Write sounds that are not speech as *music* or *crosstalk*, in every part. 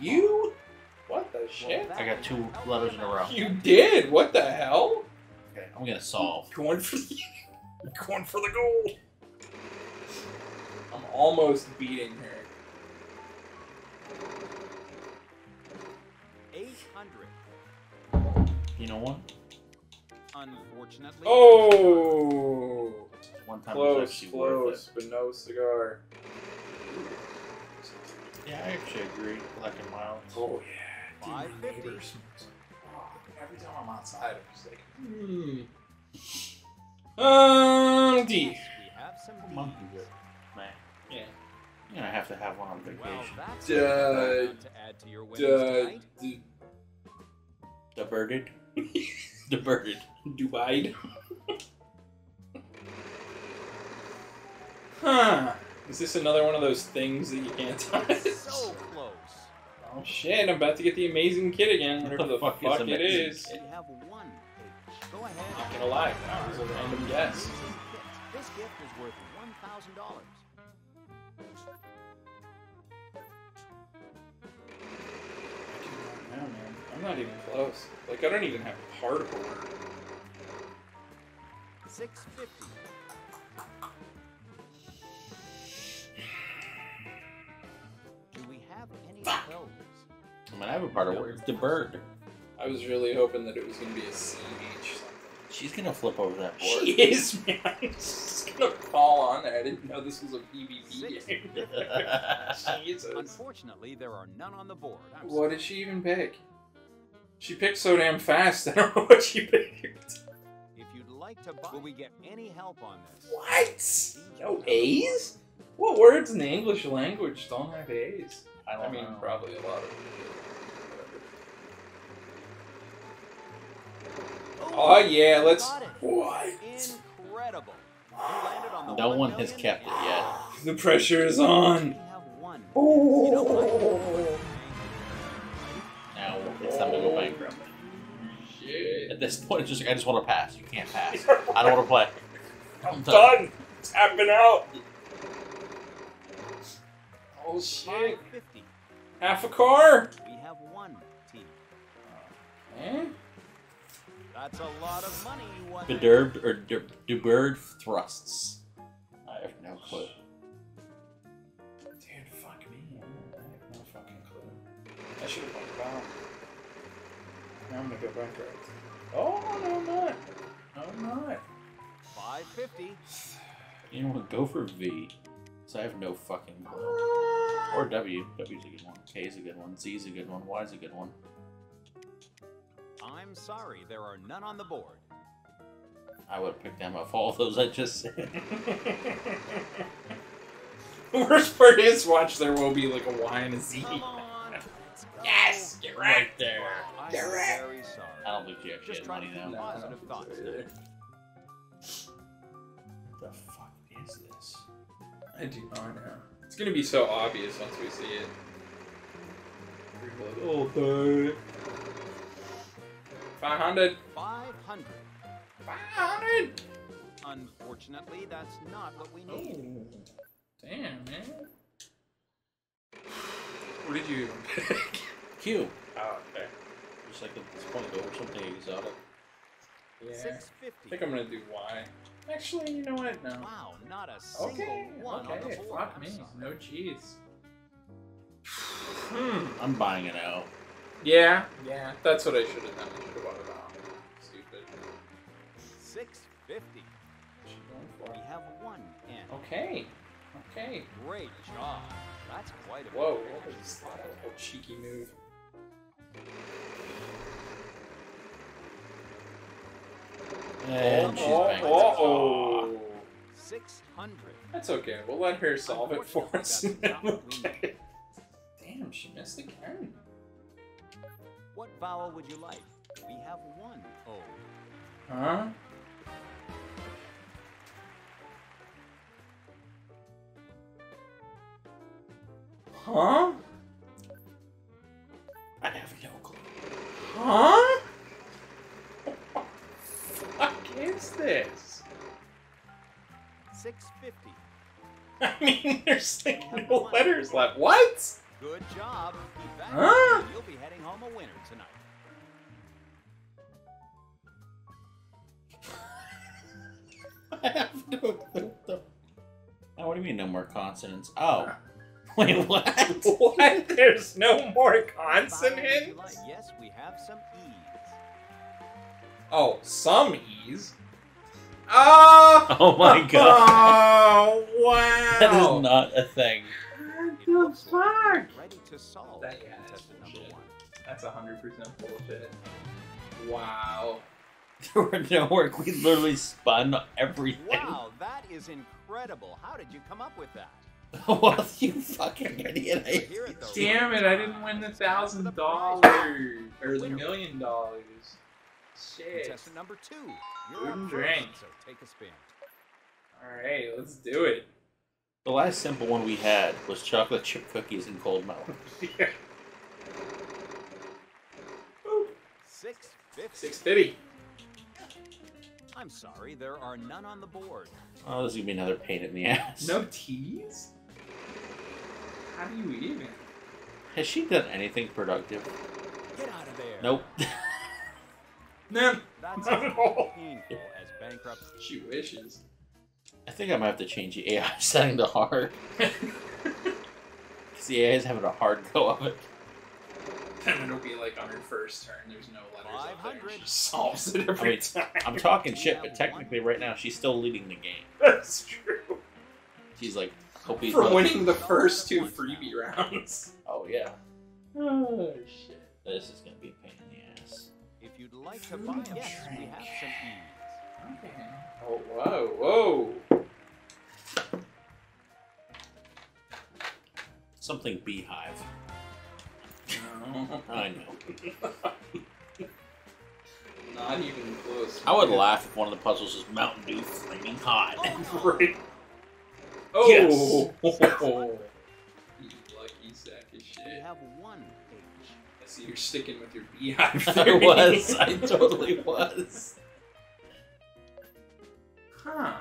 You? What the shit? I got two letters in a row. You did? What the hell? Okay, I'm gonna solve. Going for the, *laughs* going for the gold. I'm almost beating her. 800. You know what? Unfortunately. Oh, One time was close, worth close, but no cigar. It. Yeah, I actually agree. Black and mild. Oh yeah, Dude, my 550. neighbor smokes. Oh, every time I'm outside, I'm just like, hmm. Um, D. We have some Monkey beans. good. Man, Yeah. you're gonna have to have one on vacation. that's Duh. enough to add to your winnings Duh, tonight. d- The birded. *laughs* the birded. Dubai. huh. Is this another one of those things that you can't touch? So close. Oh shit! I'm about to get the amazing kid again. Whatever the fuck, fuck it is. You Have one Go ahead. I'm not gonna lie, that was a random guess. This gift is worth one thousand dollars. I'm not even close. Like, I don't even have a particle. 650. I mean, have a part of word. The bird. I was really hoping that it was gonna be a CH something. She's gonna flip over that board. She is, man. *laughs* She's gonna fall on there. I didn't know this was a PvP game. *laughs* Jesus. Unfortunately, there are none on the board. I'm What did she even pick? She picked so damn fast. *laughs* I don't know what she picked. If you'd like to buy, will we get any help on this? What? No A's? What words in the English language don't have A's? I don't I mean, know. probably a lot of. Oh yeah, let's. Got it. What? Incredible. You landed on the No one one has million kept it yet. The pressure is We on. have one. Oh. Now it's time to go bankrupt. Shit. At this point, it's just like I just want to pass. You can't pass. I don't want to play. I'm done. Tapping out. Oh shit. Half a car. We have one team. Eh? That's a lot of money you won. Bedurbed or de- debird thrusts. I have no clue. Dude, fuck me. I have no fucking clue. I should have went down. Now I'm gonna go back bankrupt. Oh, no, I'm not. No, I'm not. 550. You know what? Go for V. So I have no fucking clue. Or W. W's a good one. K is a good one. Z is a good one. Y is a good one. I'm sorry, there are none on the board. I would have picked them off all those I just said. *laughs* Worst part is, watch, there will be like a Y and a Z. Come on. let's go. Yes, you're right there. I'm You're right. very sorry. I don't think you actually Just had money to now. positive thoughts. The fuck is this? I do not know. It's gonna be so obvious once we see it. Okay. 500. 500. 500! Unfortunately, that's not what we need. Oh, damn, man. What did you even pick? *laughs* Q. Oh, okay. Just like at this point, go for something exotic. Yeah. I think I'm gonna do Y. Actually, you know what? No. Wow, not a single Okay, one on the okay, board. fuck me. No cheese. Hmm. I'm buying it out. Yeah, yeah. That's what I should have done. I should have bought it out. Stupid. 650. What you going We have one in. Okay. Okay. Great job. That's quite a Whoa, bit. what was that? A cheeky move. And she's oh, bankrupt. oh, oh. 600. That's okay. We'll let her solve it for us. and then Unfortunately, we'll that's not what we get it. Damn, she missed the again. What vowel would you like? We have one O. Huh? Huh? I have no clue. Huh? What the fuck is this? 650. *laughs* I mean, there's like no letters left. What? Good job. Keep that Huh? You'll be heading home a winner tonight. *laughs* I have no clue. Oh, what do you mean no more consonants? Oh. Ah. *laughs* Wait, what? *laughs* what? There's no more What vowel would you consonants? Yes, we have some E's. Oh, some E's. Oh! Oh my god. Oh, wow! That is not a thing. It looks like you're ready to solve That- yeah, that's contestant number one. That's 100% bullshit. Wow. There *laughs* were no work. We literally spun everything. Wow, that is incredible. How did you come up with that? *laughs* well, you fucking idiot. I- Hear it, though. Damn it, I didn't win the thousand dollars. Or the million dollars. Shit. Contestant number two. You're Food up and first, drink. so take a spin. Alright, let's do it. The last simple one we had was chocolate chip cookies and cold milk. *laughs* Six fifty. 650. I'm sorry, there are none on the board. Oh, this is gonna be another pain in the ass. No teas? How do you even? Has she done anything productive? Get out of there. Nope. *laughs* No. That's Not at all. painful as bankrupt. She wishes. I think I might have to change the AI *laughs* setting to hard. *laughs* Because the AI is having a hard go of it. Then it'll be like on her first turn. There's no letters up there. 500. She solves it every I mean, time. I'm talking shit, but technically right now she's still leading the game. *laughs* That's true. She's like, hope these For mother- winning the first two freebie rounds. Oh yeah, Oh shit. this is gonna be a pain in the ass. If you'd like to Food buy, and yes, we drink. have some E's. Okay. Oh whoa whoa. Something beehive. No. I know. *laughs* Not even close. I would laugh if one of the puzzles was Mountain Dew flaming hot. Oh. *laughs* *laughs* right. Oh. you lucky sack of We shit. have one H. I see you're sticking with your beehive. I theory. was. I totally was. Huh.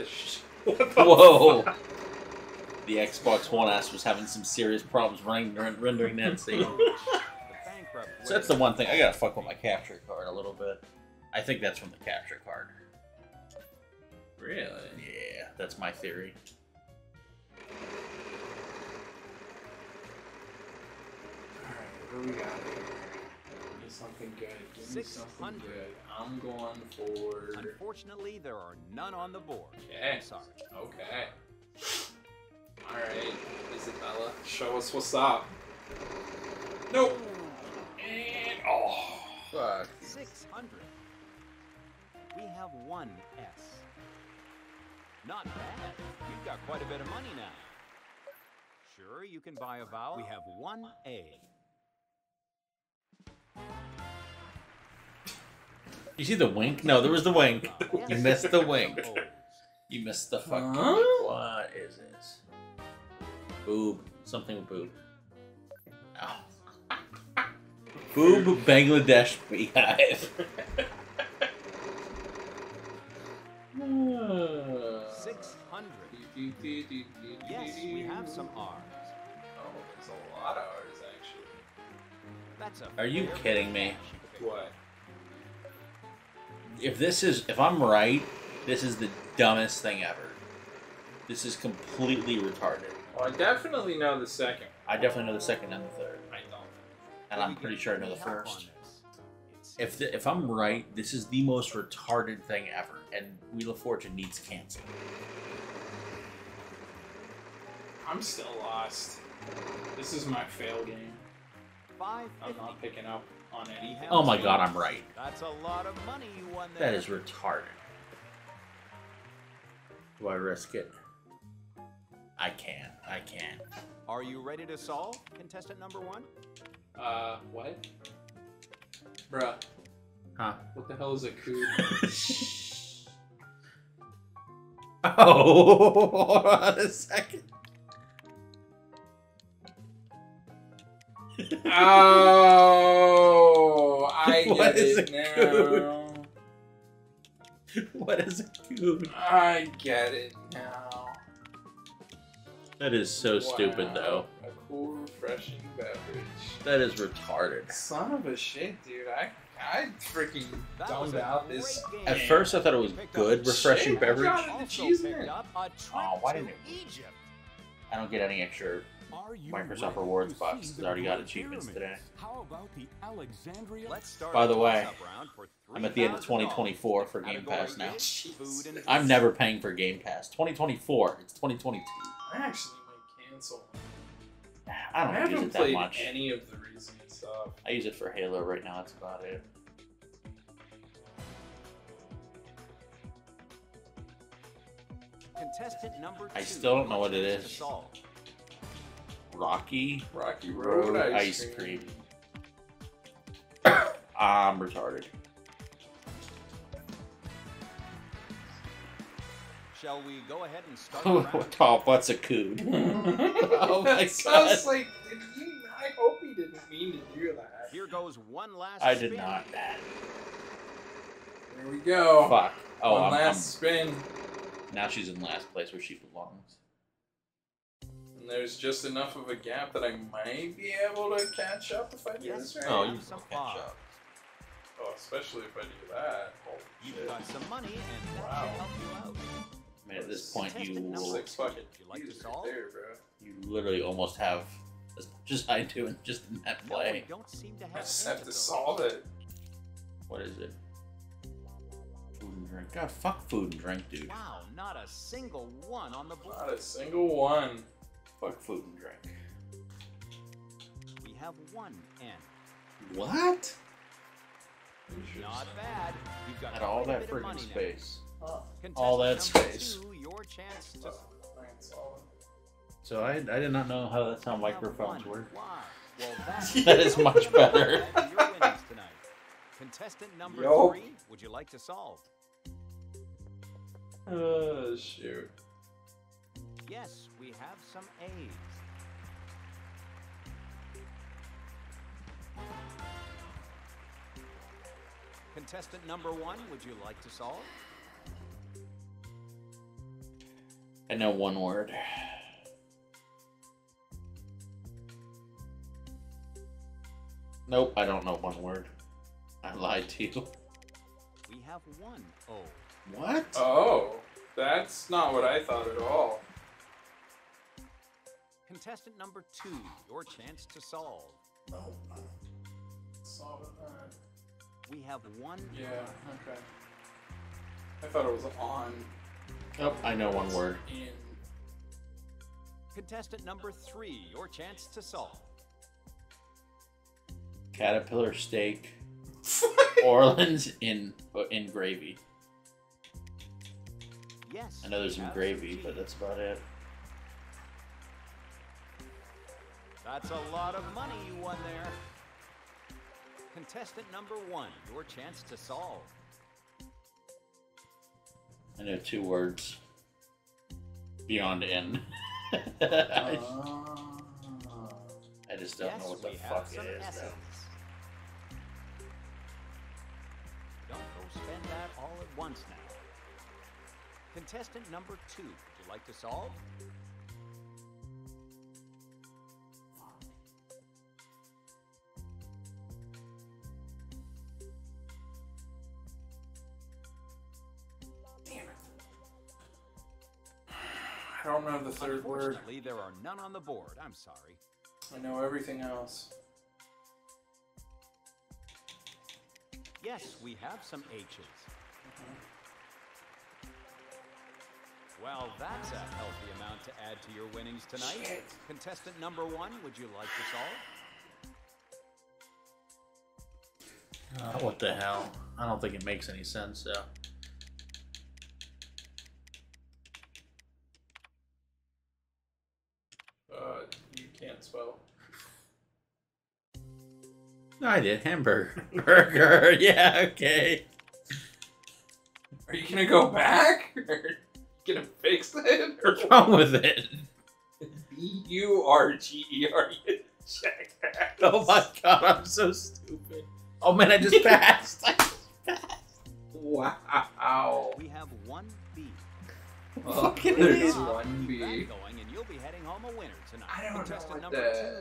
What the sh? What the Whoa. fuck? The Xbox One S was having some serious problems running, rendering that scene. *laughs* So that's the one thing. I gotta fuck with my capture card a little bit. I think that's from the capture card. Really? Yeah, that's my theory. Alright, what do we got here? Give something good. Give me something 600. good. I'm going for. Unfortunately, there are none on the board. Okay. I'm sorry. Okay. Alright, Isabella, show us what's up. Nope. And oh. Fuck. 600. We have one S. Not bad. You've got quite a bit of money now. Sure, you can buy a vowel. We have one A. You see the wink? No, there was the wink. *laughs* Oh, you missed the wink. Oh. You missed the fucking Huh? wink. What is it? Boob. Something with boob. Ow. *laughs* Boob Bangladesh beehive. 600. Yes, we have some R's. Oh, there's a lot of R's actually. That's a Are you fair kidding me? of cash you could pick. What? If this is, if I'm right, this is the dumbest thing ever. This is completely retarded. Well, I definitely know the second. I definitely know the second and the third, I don't. and I'm pretty sure I know the Any help on first. If the, if I'm right, this is the most retarded thing ever, and Wheel of Fortune needs canceled. I'm still lost. This is my fail game. I'm not picking up on anything. Oh my god, I'm right. That's a lot of money you won there. That is retarded. Do I risk it? I can. I can. Are you ready to solve, contestant number one? Uh, what? Bruh, Huh? what the hell is a coup? *laughs* oh, *laughs* hold on a second. Oh, I *laughs* get is it a now. What is a coon? I get it now. That is so stupid, though. A cool, refreshing beverage. That is retarded. Son of a shit, dude. I I freaking That was dumbed out this. great At first, I thought it was good, refreshing shit, I beverage. got it. Also cheese in it. up a trip Oh, why didn't it- Egypt. I don't get any extra Are you Microsoft Rewards to box. see I already got achievements today. How about the Alexandria? Let's start By the way, toss-up round for I'm at the end of 2024 for Game Pass now. is I'm never paying for Game Pass. 2024. It's 2022. I actually might cancel. I don't I use it that much. any of the recent stuff. I use it for Halo right now. That's about it. Contestant number two. I still don't know what it is. chance to is. Solve. Rocky Rocky Road, Road, ice, ice cream. *coughs* I'm retarded. Shall we go ahead and start the *laughs* round? oh, what's a cood? *laughs* oh *laughs* my That God. sounds like. Did you, I hope he didn't mean to do that. Here goes one last spin. I did spin. not. There we go. Fuck. Oh, One I'm, last spin. I'm- now she's in last place where she belongs. And there's just enough of a gap that I might be able to catch up if I do Yes, this right. Oh, you can catch odds. up. Oh, especially if I do that. Holy You've shit. got some money, and that Wow. should help you out. I mean, at this point, you will. Six fucking you like to keys right solve? there, bro. you literally almost have as much as I do in just in that No, we play. don't seem to have. I just have to antidotes. solve it. What is it? Food and drink. God, fuck food and drink, dude. Wow, not a single one on the board. Not a single one. Fuck food and drink. We have one N. What? Not bad. You've got all that bit of friggin' money now. space. Oh, all that space. Two, your chance to. So I, I did not know how *laughs* that's how microphones work. Well, that, That is much better. Add to your winnings tonight. Contestant number Yo. three, would you like to solve? Oh, shoot. Yes, we have some A's. Contestant number one, would you like to solve? I know one word. Nope, I don't know one word. I lied to you. We have one O. What? Oh, that's not what I thought at all. Contestant number two, your chance to solve. No. Solid that. We have one Yeah, okay. I thought it was on. Nope, I know one word. In. Contestant number three, your chance to solve. Caterpillar steak. *laughs* Orleans in uh, in gravy. Yes. I know there's some gravy, but that's about it. That's a lot of money you won there. Contestant number one, your chance to solve. I know two words. Beyond N. I. *laughs* I just don't yes, know what the fuck it is. it some is. S's. though. Don't go spend that all at once now. Contestant number two, would you like to solve? Third word. There are none on the board. I'm sorry. I know everything else. Yes, we have some H's. Well, that's a healthy amount to add to your winnings tonight. Shit. Contestant number one, would you like to solve? Uh, what the hell? I don't think it makes any sense, though. Uh, you can't spell. No, I did. Hamburger. *laughs* Burger. Yeah, okay. Are you gonna go back? *laughs* Or gonna fix it? Or *laughs* What's wrong with it? B U R G E R U. Check. Oh my god, I'm so stupid. Oh man, I just passed. I just passed. Wow. We have one B. Well, Fucking there's one Keep B. going, and you'll be heading home a winner tonight. I don't know Contestant what number the- two